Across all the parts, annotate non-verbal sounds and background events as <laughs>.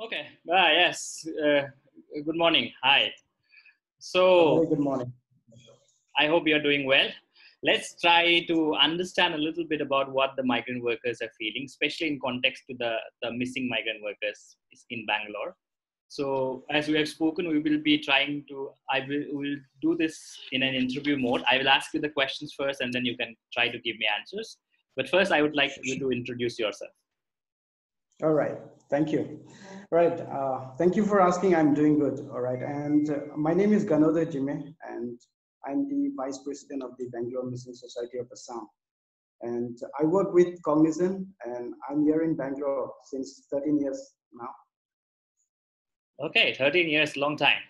Okay. Ah, yes. Uh, good morning. Hi. So, Very good morning. I hope you're doing well. Let's try to understand a little bit about what the migrant workers are feeling, especially in context to the, the Mising migrant workers in Bangalore. So, as we have spoken, we will be trying to, I will, will do this in an interview mode. I will ask you the questions first and then you can try to give me answers. But first, I would like you to introduce yourself. All right. Thank you. All right. Uh, thank you for asking. I'm doing good. All right. And uh, my name is Ghana Dhar Jimey, and I'm the Vice President of the Bangalore Mising Society of Assam. And I work with Cognizant, and I'm here in Bangalore since 13 years now. Okay, 13 years, long time.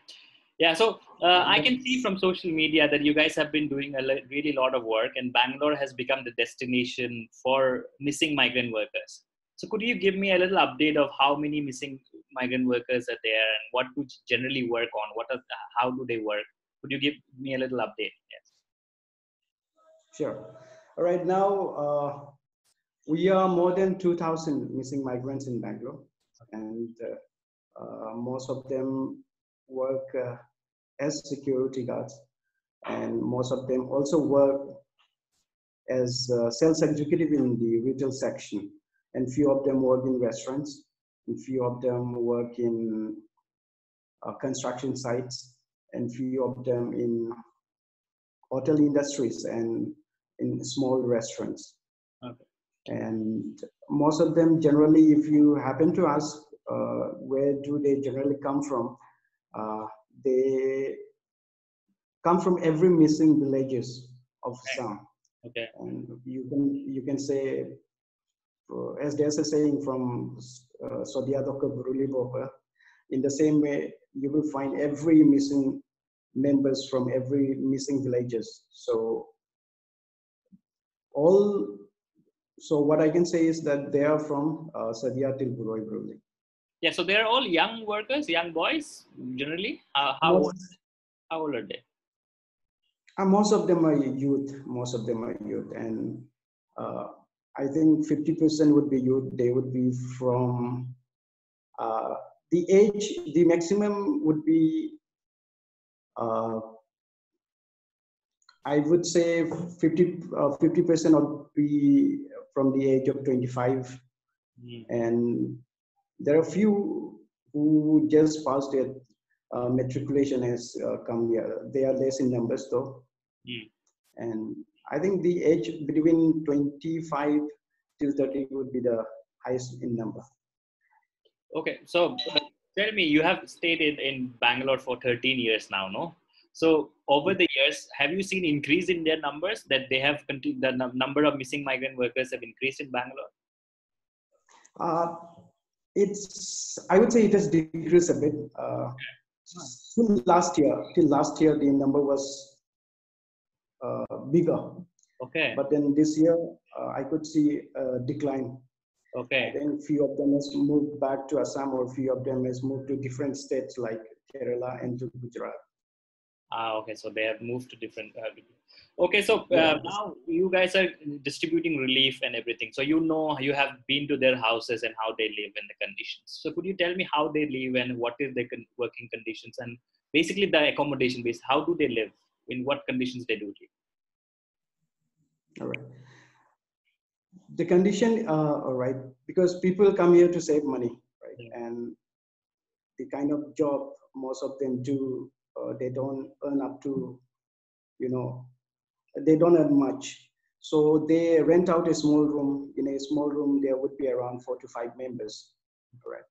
Yeah, so uh, I can see from social media that you guys have been doing a really lot of work, and Bangalore has become the destination for Mising migrant workers. So, could you give me a little update of how many Mising migrant workers are there, and what do generally work on? What are how do they work? Could you give me a little update? Yes. Sure. All right. Now uh, we are more than 2,000 Mising migrants in Bangalore, and uh, uh, most of them work uh, as security guards, and most of them also work as uh, sales executive in the retail section, and few of them work in restaurants, and few of them work in uh, construction sites, and few of them in hotel industries and in small restaurants. Okay. And most of them generally, if you happen to ask uh, where do they generally come from, uh, they come from every Mising villages of Okay. Assam. Okay. And you can you can say, uh, as there's a saying from uh, Sodiadoka Buruliboka, in the same way you will find every Mising members from every Mising villages. So all so what I can say is that they are from uh, Sadia till Buroi Buruli. Yeah. So they're all young workers, young boys generally. How how old, Most, how old are they? uh, most of them are youth. Most of them are youth, and uh, I think 50% would be youth. They would be from uh, the age. The maximum would be, uh, I would say, 50 uh, 50% would be from the age of 25 Hmm. and there are few who just passed their uh, matriculation has uh, come here. They are less in numbers though, Hmm. and I think the age between 25 till 30 would be the highest in number. Okay, so tell me, you have stayed in, in Bangalore for 13 years now, no? So over the years, have you seen increase in their numbers that they have conti- the number of Mising migrant workers have increased in Bangalore? Uh, it's I would say it has decreased a bit. Uh, till last year, till last year the number was bigger, Okay, but then this year uh, I could see a decline. okay, Then few of them has moved back to Assam, or few of them has moved to different states like Kerala and to Gujarat. ah, okay. So they have moved to different. Uh, okay, so uh, Yeah. now you guys are distributing relief and everything. So you know you have been to their houses and how they live and the conditions. So could you tell me how they live and what is their con- working conditions and basically the accommodation base? How do they live? In what conditions they do it. All right. The condition, uh, all right, because people come here to save money, right? Yeah. And the kind of job most of them do, uh, they don't earn up to, you know, they don't earn much. So they rent out a small room. In a small room, there would be around four to five members, correct?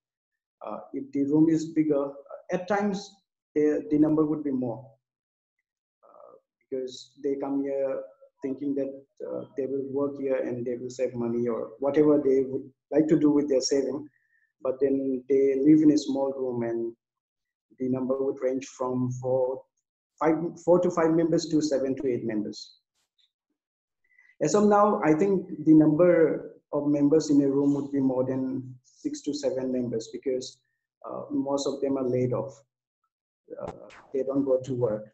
Uh, if the room is bigger, at times the, the number would be more because they come here thinking that uh, they will work here and they will save money or whatever they would like to do with their saving. But then they live in a small room and the number would range from four, five, four to five members to seven to eight members. As of now, I think the number of members in a room would be more than six to seven members because uh, most of them are laid off. Uh, they don't go to work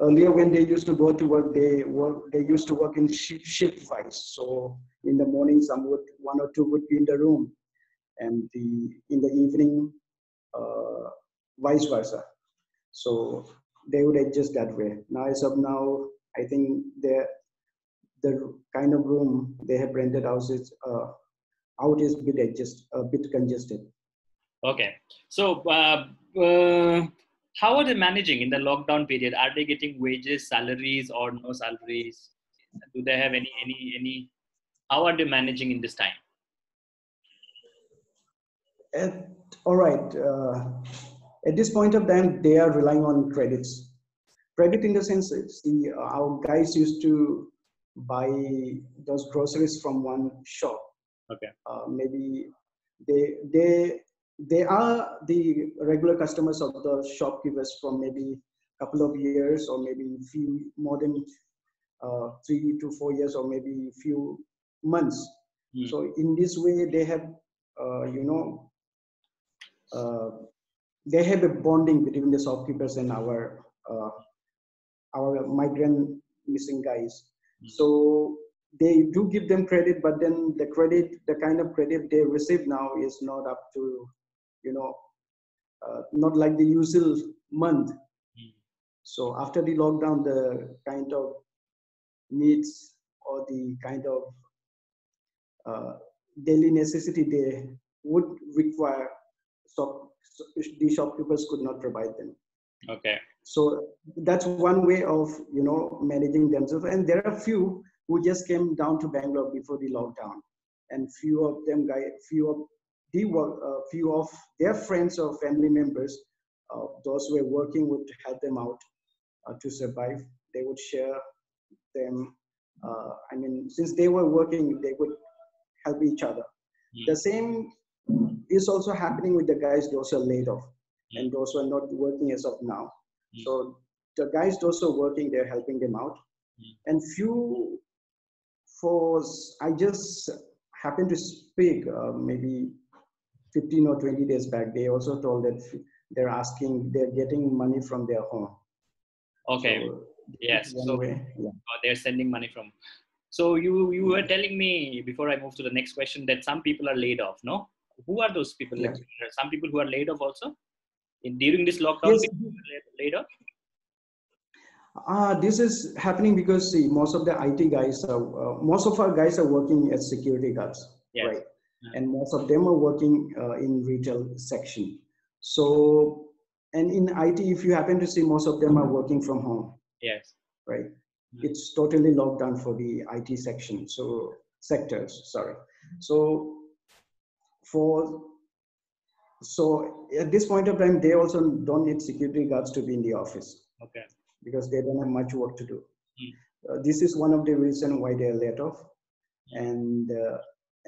earlier when they used to go to work they work they used to work in shift, wise so in the morning some would one or two would be in the room and the in the evening, uh, vice versa. So they would adjust that way. Now, as of now, I think the the kind of room they have rented out is uh, out is a bit adjust a bit congested. Okay, so uh, uh, how are they managing in the lockdown period? Are they getting wages, salaries, or no salaries? Do they have any any any? How are they managing in this time? At, all right. Uh, at this point of time, they are relying on credits. Credit in the sense, see, our guys used to buy those groceries from one shop. Okay. Uh, maybe they they they are the regular customers of the shopkeepers from maybe a couple of years or maybe few more than uh, three to four years or maybe few months. Mm. So in this way, they have uh, you know uh, they have a bonding between the shopkeepers and our uh, our migrant Mising guys. Mm. So they do give them credit, but then the credit, the kind of credit they receive now is not up to, you know, uh, not like the usual month. Mm. So after the lockdown, the kind of needs or the kind of uh, daily necessity they would require shop, the shopkeepers could not provide them. Okay. So that's one way of you know managing themselves. And there are few who just came down to Bangalore before the lockdown, and few of them, guy, few of the uh, few of their friends or family members, uh, those who were working would help them out uh, to survive. They would share them. Uh, I mean, since they were working, they would help each other. Mm. The same is also happening with the guys those are laid off mm. and those who are not working as of now. Mm. So the guys those are working, they're helping them out. And few for I just happened to speak uh, maybe 15 or 20 days back. They also told that they're asking, they're getting money from their home. Okay. So, yes. So way, yeah. Oh, they're sending money from. So you you were telling me before I move to the next question that some people are laid off. No who are those people? Like some people who are laid off also in during this lockdown. Yes. laid off. Uh, this is happening because see, most of the IT guys are, uh, most of our guys are working as security guards, yes. right? And most of them are working uh, in retail section. So, and in IT, if you happen to see, most of them are working from home. Yes. Right. Mm-hmm. It's totally locked down for the IT section. So sectors, sorry. So for so at this point of time they also don't need security guards to be in the office okay because they don't have much work to do mm. uh, this is one of the reason why they are let off mm. and uh,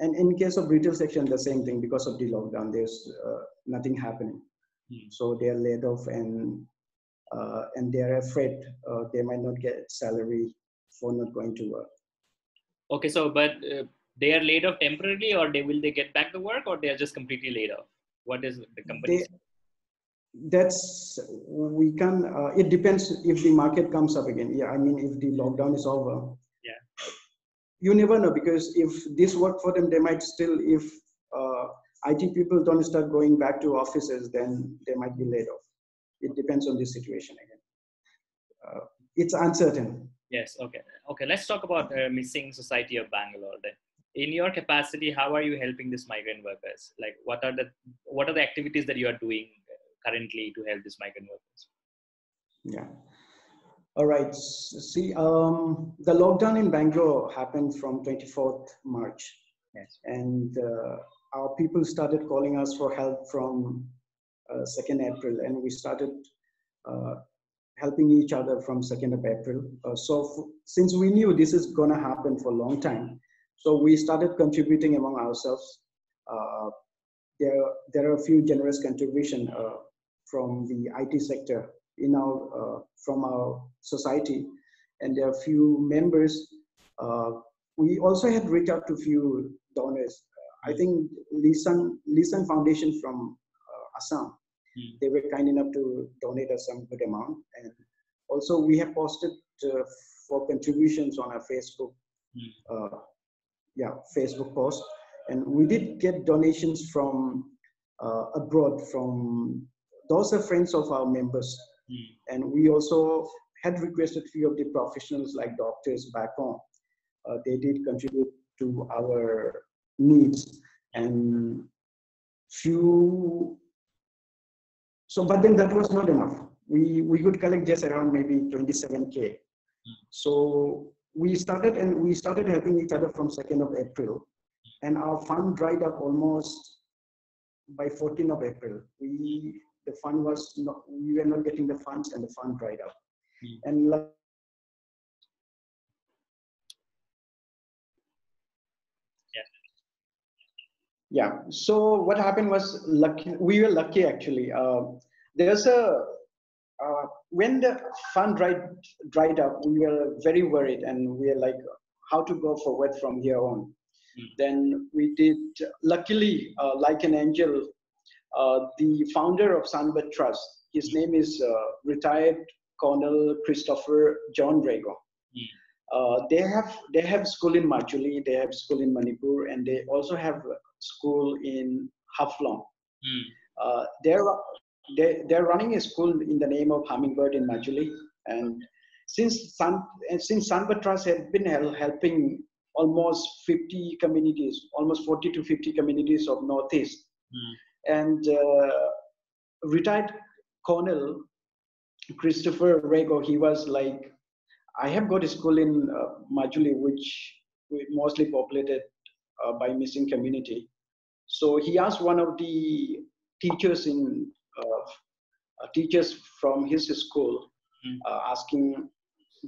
and in case of retail section the same thing because of the lockdown there's uh, nothing happening. Mm. so they are laid off and uh, and they are afraid uh, they might not get salary for not going to work. Okay so but uh, they are laid off temporarily or they will they get back to work or they are just completely laid off? What is the company they, that's we can uh, it depends if the market comes up again. Yeah i mean if the lockdown is over you never know because if this worked for them they might still if uh, it people don't start going back to offices then they might be laid off. It depends on the situation again. Uh, it's uncertain. Yes okay. Okay let's talk about uh, Mising society of bangalore then. In your capacity how are you helping these migrant workers? Like what are the what are the activities that you are doing currently to help these migrant workers? Yeah all right. See um, the lockdown in bangalore happened from 24th march. Yes. and uh, our people started calling us for help from uh, 2nd april. And we started uh, helping each other from 2nd of april. Uh, so since we knew this is going to happen for a long time so we started contributing among ourselves. Uh, there, there are a few generous contribution uh, from the IT sector in our uh, from our society, and there are a few members. Uh, we also had reached out to a few donors. I think Lisan Lisan Foundation from uh, Assam. Mm. They were kind enough to donate us some good amount, and also we have posted uh, for contributions on our Facebook. Mm yeah facebook post And we did get donations from uh, abroad from those are friends of our members. Mm. And we also had requested few of the professionals like doctors back home. Uh, they did contribute to our needs and few so but then that was not enough we we could collect just around maybe 27k mm. so we started and we started helping each other from 2nd of april and our fund dried up almost by 14th of april we the fund was not we were not getting the funds and the fund dried up. Mm. and yeah. So what happened was lucky we were lucky actually. Uh, there's a uh, when the fund dried dried up we were very worried and we were like how to go forward from here on? Mm. then we did luckily uh, like an angel the founder of sunbird trust his hmm. name is uh, retired colonel christopher john Rego. Mm. Uh, they have they have school in Majuli, they have school in Manipur, and they also have school in Haflong. Mm. Uh, they're, they, they're running a school in the name of Hummingbird in Majuli. And since Sun, since Sunbird Trust had been helping almost 50 communities, almost 40 to 50 communities of Northeast. Mm. And uh, retired Colonel Christopher Rego, he was like, I have got a school in uh, Majuli, which mostly populated uh, by Mising community. So he asked one of the teachers in uh, uh teachers from his school, mm. asking,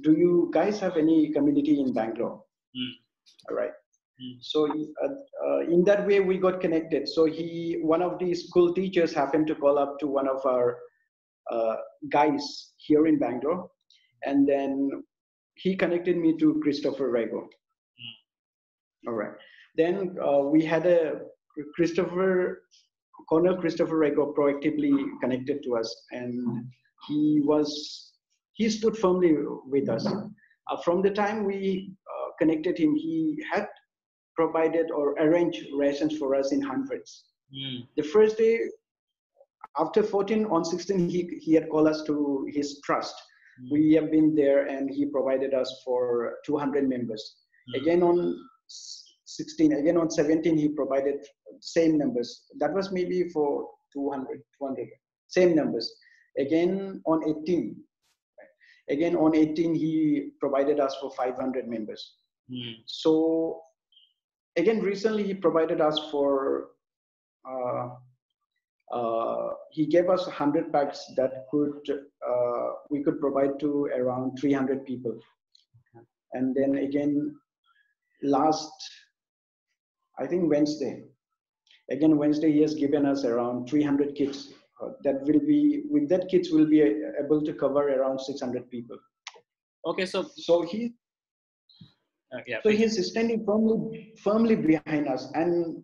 "Do you guys have any community in Bangalore?" Mm. All right. So uh, in that way, we got connected. So he, one of the school teachers, happened to call up to one of our guys here in Bangalore, and then he connected me to Christopher Rego. Mm. All right. Then uh, we had a Christopher, Colonel Christopher Rego proactively connected to us and he was, he stood firmly with us. Uh, from the time we uh, connected him, he had provided or arranged rations for us in hundreds. Mm. The first day, after 14 on 16, he, he had called us to his trust. Mm. We have been there and he provided us for 200 members. Mm. Again on 16 again on 17 he provided same numbers that was maybe for 200 200 same numbers again on 18 again on 18 he provided us for 500 members mm. so again recently he provided us for uh, uh, he gave us 100 packs that could uh, we could provide to around 300 people and then again last I think Wednesday. Again, Wednesday, he has given us around 300 kits. Uh, that will be, with that kits, will be able to cover around 600 people. Okay, so so he, uh, yeah, so he's standing firmly, firmly behind us, and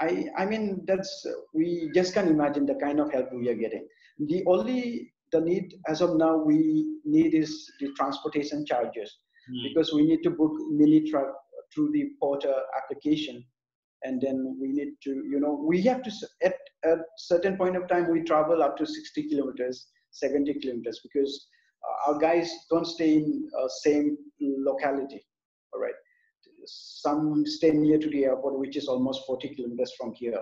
I, I mean, that's we just can't imagine the kind of help we are getting. The only the need as of now we need is the transportation charges. Mm. because we need to book mini truck through the porter application. And then we need to you know we have to at a certain point of time we travel up to 60 kilometers 70 kilometers. Because uh, our guys don't stay in uh, same locality all right. Some stay near to the airport which is almost 40 kilometers from here.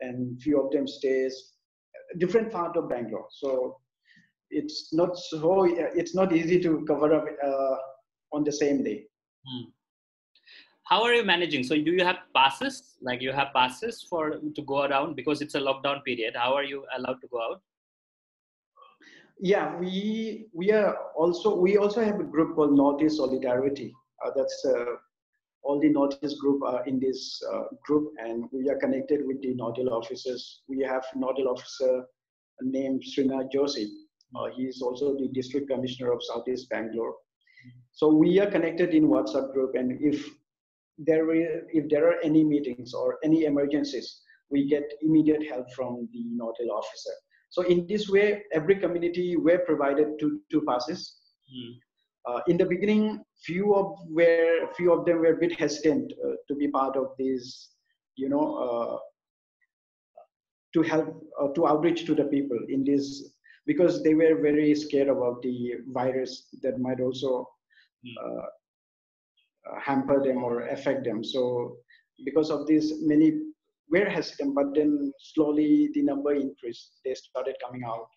And few of them stays different part of bangalore. So it's not so it's not easy to cover up uh, on the same day. Hmm. How are you managing? So do you have passes? Like you have passes for to go around? Because it's a lockdown period. How are you allowed to go out? Yeah we we are also we also have a group called northeast solidarity that's uh, all the northeast group are in this uh, group and we are connected with the nodal officers we have nodal officer named Srinath Joshi uh, he is also the district commissioner of southeast bangalore so we are connected in whatsapp group and if there if there are any meetings or any emergencies, we get immediate help from the nodal officer. So in this way, every community were provided two, two passes. Mm. Uh, in the beginning, few of were few of them were a bit hesitant uh, to be part of this you know, uh, to help uh, to outreach to the people in this because they were very scared about the virus that might also uh, uh, hamper them or affect them. So because of this, many were hesitant, but then slowly the number increased. They started coming out.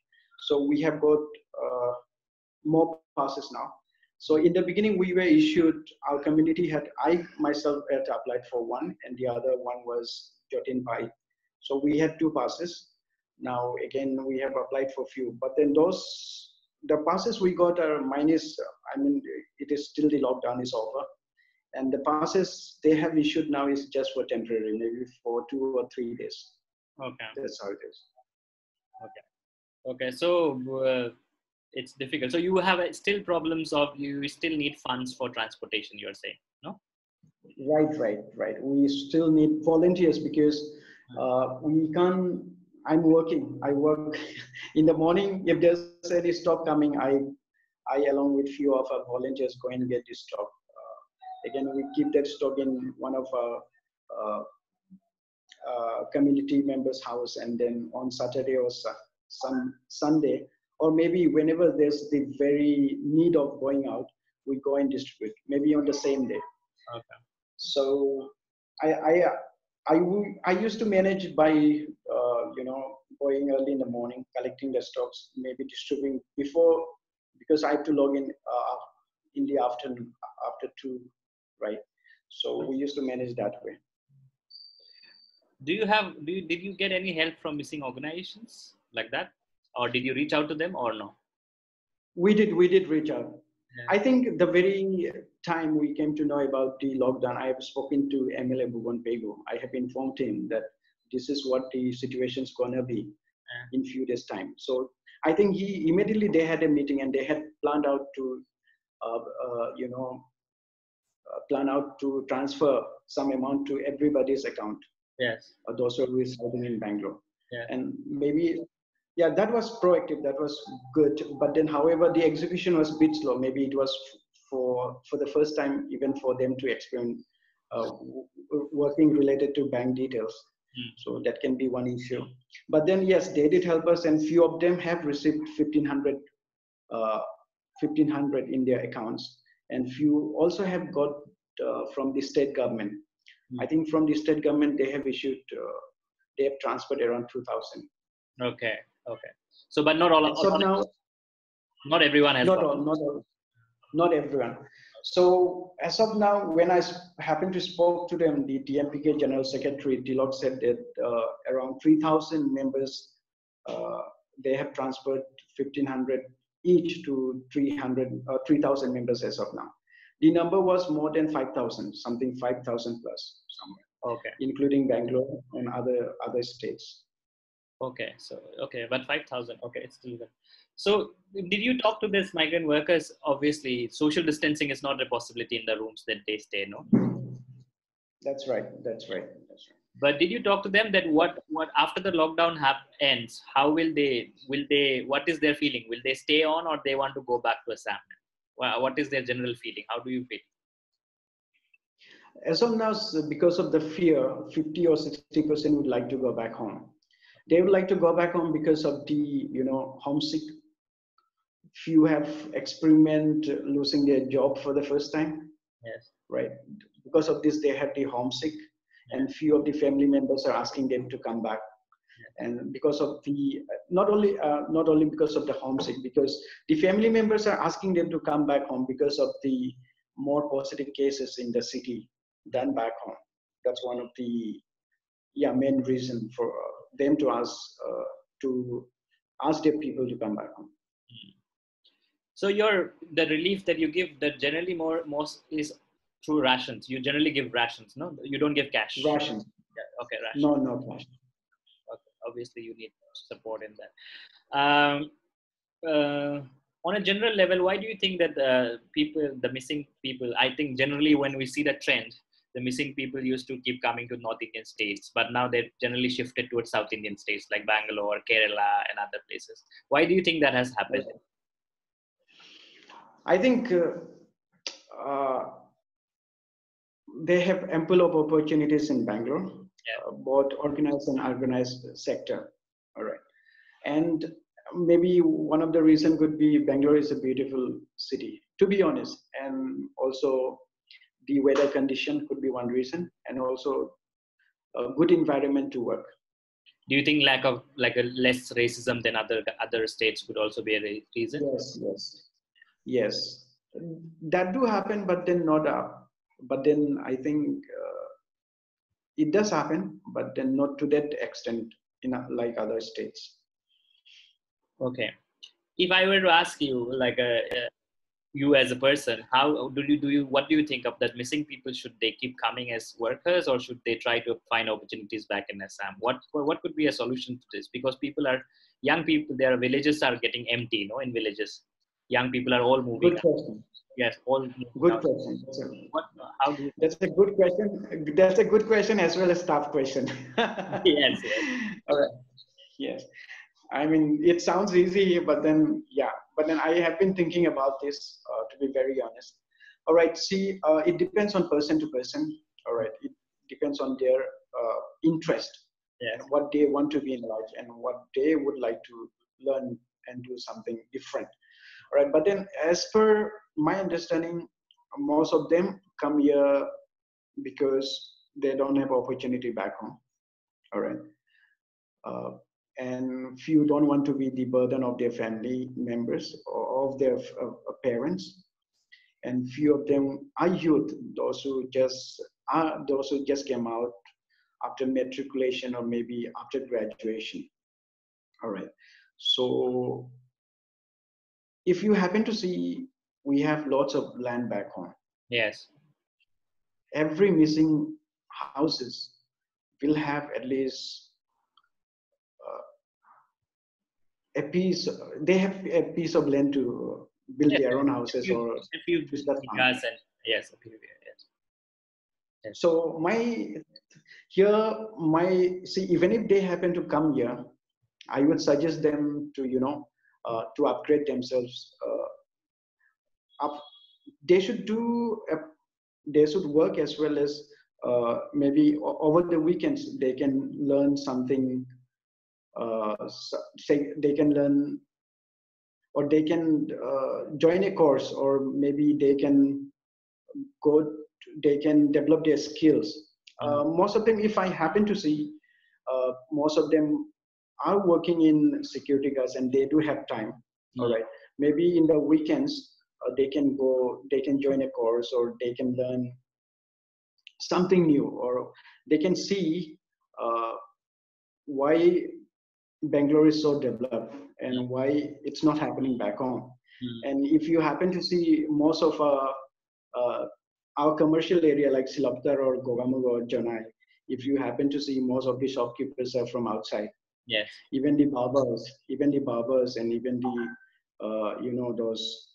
So we have got uh, more passes now. So in the beginning, we were issued, our community had, I myself had applied for one and the other one was Jotin Pai. So we had two passes. Now again, we have applied for few, but then those, the passes we got are minus, I mean, it is still the lockdown is over. And the passes they have issued now is just for temporary, maybe for two or three days. Okay. That's how it is. Okay. Okay. So uh, it's difficult. So you have uh, still problems of you still need funds for transportation. You're saying, no? Right, right, right. We still need volunteers because uh, we can't. I'm working. I work <laughs> in the morning. If there's any stock coming, I, I along with few of our volunteers go and get the stock. Uh, again, we keep that stock in one of our uh, uh, community members' house, and then on Saturday or some Sunday, or maybe whenever there's the very need of going out, we go and distribute. Maybe on the same day. Okay. So I I I, I used to manage by uh, you know going early in the morning, collecting the stocks, maybe distributing before because I had to log in uh, in the afternoon after two, right? So we used to manage that way. Do you have? Do you, did you get any help from Mising organizations like that, or did you reach out to them or no? We did. We did reach out. Yeah. I think the very time we came to know about the lockdown, I have spoken to MLA Bhuban Pegu. I have informed him that this is what the situation is gonna be yeah. in few days time. So I think he immediately they had a meeting and they had planned out to, uh, uh, you know, uh, plan out to transfer some amount to everybody's account. Yes. Uh, those who are residing in Bangalore. Yeah. And maybe yeah that was proactive that was good but then however the execution was a bit slow. Maybe it was for for the first time even for them to explain uh, working related to bank details. Mm. so that can be one issue. But then yes they did help us and few of them have received 1500 uh, 1500 in their accounts. And few also have got uh, from the state government. Mm. i think from the state government they have issued uh, they have transferred around 2000 okay Okay. So, but not all. So not, now, not everyone has. Not all. Not all. Not everyone. So as of now, when I happened to spoke to them, the DMPK General Secretary Tilok said that uh, around 3,000 members uh, they have transferred 1,500 each to 300 uh, 3,000 members as of now. The number was more than 5,000, something 5,000 plus somewhere. Okay. Including Bangalore and other other states. Okay, so okay, but five thousand. Okay, it's still good. So, did you talk to these migrant workers? Obviously, social distancing is not a possibility in the rooms that they stay. No. That's right. That's right. That's right. But did you talk to them that what what after the lockdown have, ends? How will they will they what is their feeling? Will they stay on or they want to go back to Assam? What is their general feeling? How do you feel? As of now, because of the fear, 50 or 60 percent would like to go back home they would like to go back home because of the you know homesick few have experiment losing their job for the first time. Yes. Right. Because of this they have the homesick and few of the family members are asking them to come back. And because of the not only uh, not only because of the homesick because the family members are asking them to come back home because of the more positive cases in the city than back home. That's one of the yeah main reason for uh, them to ask uh, to ask their people to come back home. So your the relief that you give that generally more most is through rations. You generally give rations, no? You don't give cash. Rations. Yeah. Okay. Rations. No, no cash. Okay. Obviously, you need support in that. Um, uh, on a general level, why do you think that the people, the Mising people, I think generally when we see the trend, the Mising people used to keep coming to North Indian states, but now they've generally shifted towards South Indian states like Bangalore, Kerala, and other places. Why do you think that has happened? I think uh, uh, they have ample of opportunities in Bangalore. yeah. uh, both organized and unorganized sector. All right, and maybe one of the reason could be Bangalore is a beautiful city, to be honest, and also the weather condition could be one reason, and also a good environment to work. Do you think lack of like a less racism than other other states could also be a reason? Yes, yes, yes. That do happen, but then not up. But then I think uh, it does happen, but then not to that extent in a, like other states. Okay. If I were to ask you, like a, uh, a uh, you as a person how do you do you what do you think of that Mising people should they keep coming as workers or should they try to find opportunities back in assam? What what could be a solution to this? Because people are young people their villages are getting empty you know in villages. Young people are all moving good question. yes all good out. question. What, how do you... that's a good question. That's a good question as well as tough question. <laughs> Yes, yes. <laughs> all right. Yes. I mean, it sounds easy, but then, yeah, but then I have been thinking about this, uh, to be very honest. All right, see, uh, it depends on person to person. All right, it depends on their uh, interest, yeah. what they want to be in life, and what they would like to learn and do something different. All right, but then as per my understanding, most of them come here because they don't have opportunity back home. All right. Uh, and few don't want to be the burden of their family members or of their uh, parents. And few of them are youth those who just are those who just came out after matriculation or maybe after graduation. All right. So if you happen to see we have lots of land back home. Yes. Every Mising houses will have at least a piece they have a piece of land to build their own houses few, or a few and yes, yes. yes. So my here my see even if they happen to come here i would suggest them to you know uh, to upgrade themselves uh, up. They should do a, they should work as well as uh, maybe over the weekends they can learn something say they can learn or they can uh, join a course or maybe they can go they can develop their skills uh, mm-hmm. most of them if i happen to see uh, most of them are working in security guards and they do have time mm-hmm. all right maybe in the weekends uh, they can go they can join a course or they can learn something new or they can see uh, why Bangalore is so developed and why it's not happening back home. Mm. And if you happen to see most of our, uh, our commercial area like Silapathar or Gogamukh or Jonai, if you happen to see most of the shopkeepers are from outside. Yes. Even the barbers, even the barbers and even the, uh, you know, those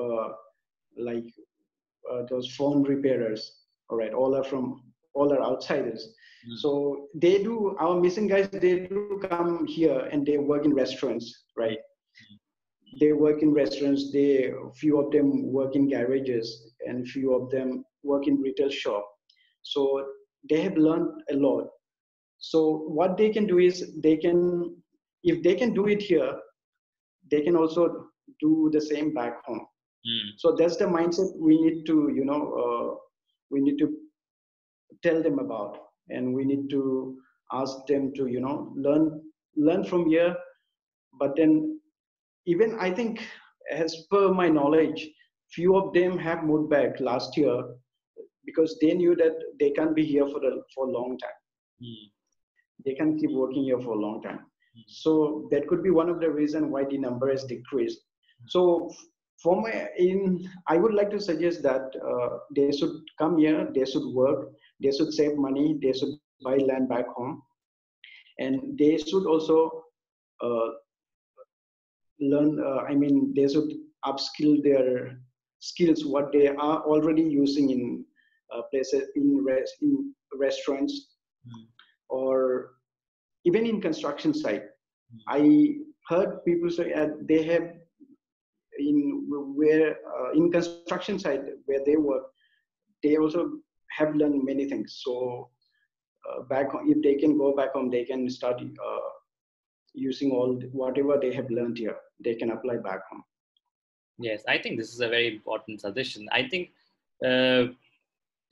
uh, like uh, those phone repairers, all right, all are from, all are outsiders Mm. So they do our Mising guys. They do come here and they work in restaurants, right? Mm. They work in restaurants. They few of them work in garages, and few of them work in retail shop. So they have learned a lot. So what they can do is they can, if they can do it here, they can also do the same back home. Mm. So that's the mindset we need to, you know, uh, we need to tell them about and we need to ask them to you know learn learn from here. But then even i think as per my knowledge few of them have moved back last year because they knew that they can't be here for a for a long time. Mm. they can keep working here for a long time. Mm. so that could be one of the reason why the number has decreased. So for my in i would like to suggest that uh, they should come here they should work they should save money they should buy land back home and they should also uh, learn uh, i mean they should upskill their skills what they are already using in uh, places in, res- in restaurants mm. or even in construction site mm. i heard people say they have in where uh, in construction site where they work they also have learned many things. So uh, back if they can go back home they can start uh, using all whatever they have learned here they can apply back home. Yes i think this is a very important suggestion. I think uh,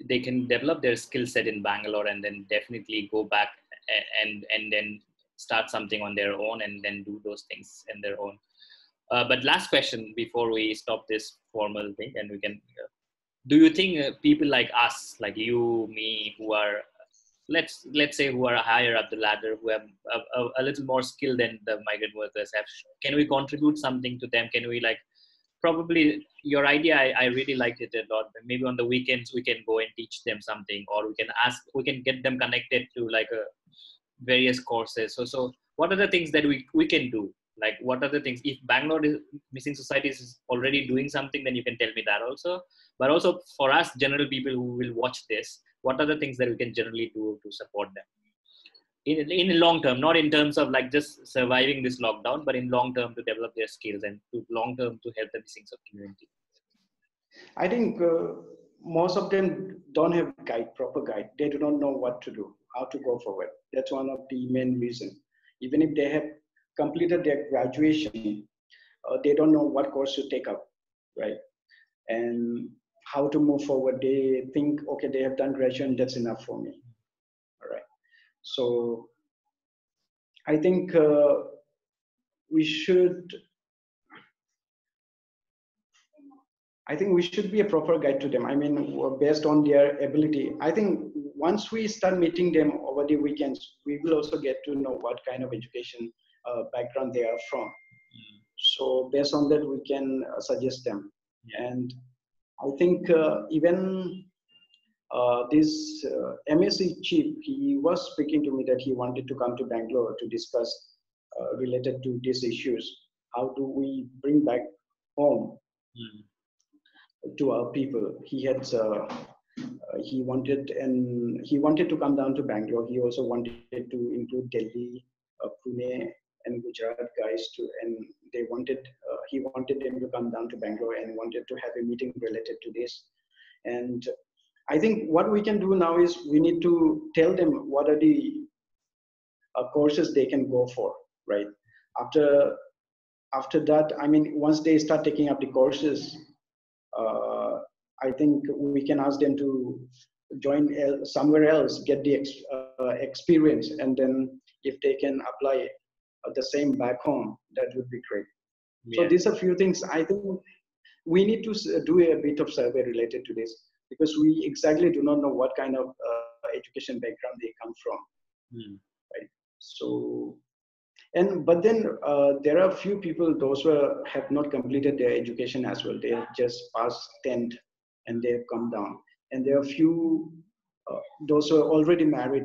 they can develop their skill set in bangalore and then definitely go back and and then start something on their own and then do those things in their own. Uh, but last question before we stop this formal thing and we can uh, do you think uh, people like us like you me who are let's let's say who are higher up the ladder who have a, a, a, little more skill than the migrant workers have can we contribute something to them? Can we like probably your idea I, I really liked it a lot maybe on the weekends we can go and teach them something or we can ask we can get them connected to like a various courses. So so what are the things that we, we can do like what are the things? If bangalore is, Mising societies is already doing something then you can tell me that also. But also for us general people who will watch this what are the things that we can generally do to support them? In in long term not in terms of like just surviving this lockdown but in long term to develop their skills and to long term to help the Mising community. I think uh, most of them don't have guide proper guide. They do not know what to do how to go forward. That's one of the main reason. Even if they have completed their graduation, uh, they don't know what course to take up, right? And how to move forward. They think, okay, they have done graduation, that's enough for me. All right. So I think uh, we should. I think we should be a proper guide to them. I mean, based on their ability. I think once we start meeting them over the weekends, we will also get to know what kind of education uh, background they are from. Mm. So based on that, we can uh, suggest them. Yeah. And I think uh, even uh, this uh, MSc chief, he was speaking to me that he wanted to come to Bangalore to discuss uh, related to these issues. How do we bring back home mm. to our people? He had he wanted and he wanted to come down to Bangalore. He also wanted to include Delhi, Pune, and Gujarat guys to, and they wanted, uh, he wanted them to come down to Bangalore and wanted to have a meeting related to this. And I think what we can do now is we need to tell them what are the uh, courses they can go for, right? After after that, I mean, once they start taking up the courses, uh, I think we can ask them to join somewhere else, get the ex, uh, experience, and then if they can apply the same back home, that would be great. Yeah. So these are few things I think we need to do a bit of survey related to this because we exactly do not know what kind of uh, education background they come from. Mm. Right. So, and but then uh, there are a few people those who have not completed their education as well. They have just passed 10th and they have come down. And there are a few uh, those who are already married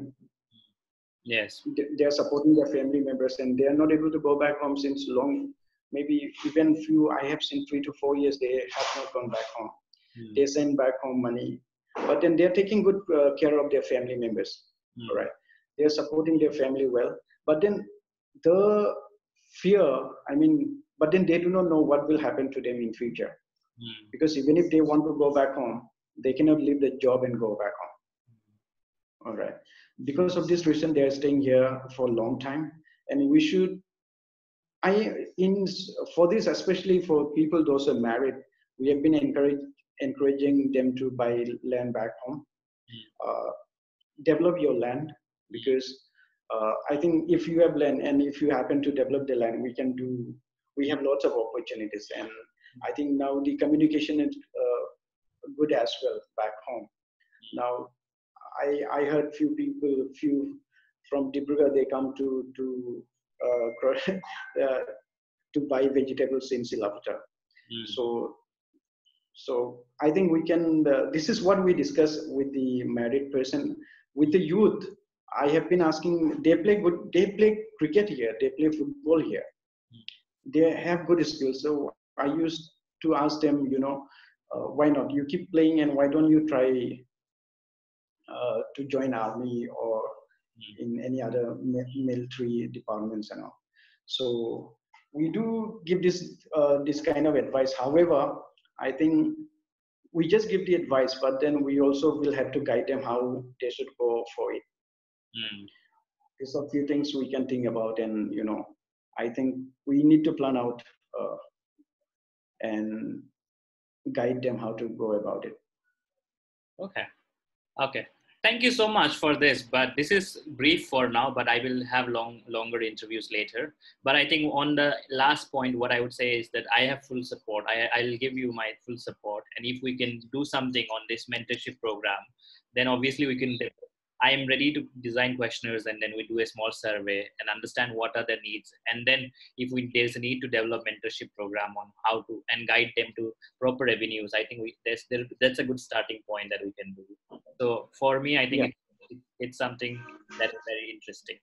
yes they are supporting their family members and they are not able to go back home since long maybe even few i have seen three to four years they have not gone back home mm. they send back home money but then they're taking good uh, care of their family members mm. right they're supporting their family well but then the fear i mean but then they do not know what will happen to them in future mm. because even if they want to go back home they cannot leave the job and go back home hmm. all right because of this reason they are staying here for a long time. And we should i in for this especially for people those are married we have been encourage, encouraging them to buy land back home. Uh, develop your land because uh, i think if you have land and if you happen to develop the land we can do we have lots of opportunities. And i think now the communication is uh, good as well back home. Now I, I heard few people, few from Dibrugarh, they come to to uh, <laughs> uh, to buy vegetables in Silapathar. Mm. So so I think we can. Uh, this is what we discuss with the married person, with the youth. I have been asking. They play good. They play cricket here. They play football here. Mm. They have good skills. So I used to ask them. You know, uh, why not? You keep playing, and why don't you try uh, to join army or in any other military departments and all. So we do give this uh, this kind of advice. However, I think we just give the advice, but then we also will have to guide them how they should go for it. Mm. These are a few things we can think about, and you know, I think we need to plan out uh, and guide them how to go about it. Okay. Okay. Thank you so much for this. But this is brief for now, but I will have long, longer interviews later. But I think on the last point, what I would say is that I have full support. I, I'll give you my full support. And if we can do something on this mentorship program, then obviously we can I am ready to design questionnaires and then we do a small survey and understand what are the needs. And then if we, there's a need to develop mentorship program on how to and guide them to proper revenues, I think we, there's, there, that's a good starting point that we can do. So for me, I think yeah. it, it's something that is very interesting.